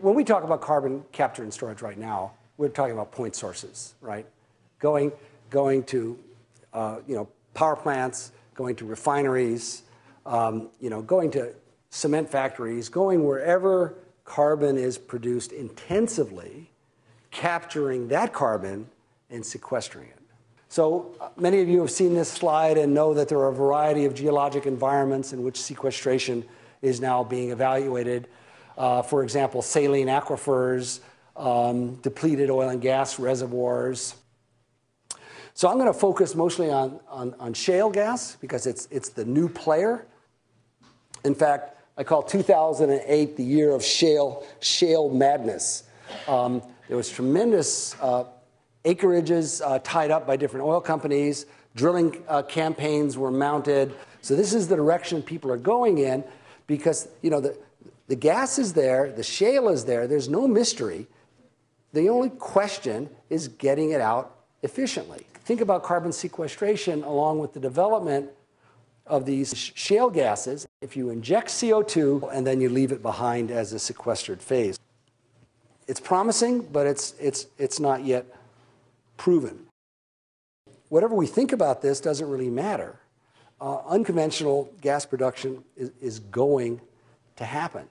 When we talk about carbon capture and storage right now, we're talking about point sources, right? Going, going to uh, you know, power plants, going to refineries, um, you know, going to cement factories, going wherever carbon is produced intensively, capturing that carbon and sequestering it. So uh, many of you have seen this slide and know that there are a variety of geologic environments in which sequestration is now being evaluated. Uh, for example, saline aquifers, um, depleted oil and gas reservoirs. So I'm going to focus mostly on, on, on shale gas because it's, it's the new player. In fact, I call 2008 the year of shale, shale madness. Um, there was tremendous uh, acreages uh, tied up by different oil companies. Drilling uh, campaigns were mounted. So this is the direction people are going in because, you know, the, the gas is there, the shale is there, there's no mystery. The only question is getting it out efficiently. Think about carbon sequestration along with the development of these shale gases. If you inject CO2 and then you leave it behind as a sequestered phase. It's promising, but it's, it's, it's not yet proven. Whatever we think about this doesn't really matter. Uh, unconventional gas production is, is going to happen.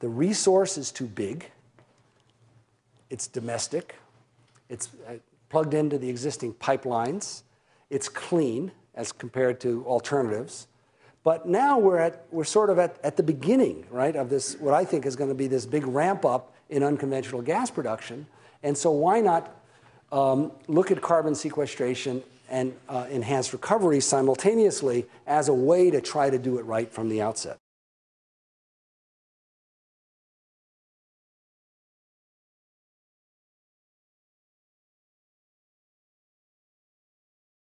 The resource is too big. It's domestic. It's uh, plugged into the existing pipelines. It's clean as compared to alternatives. But now we're, at, we're sort of at, at the beginning, right, of this, what I think is going to be this big ramp up in unconventional gas production. And so why not um, look at carbon sequestration and uh, enhanced recovery simultaneously as a way to try to do it right from the outset.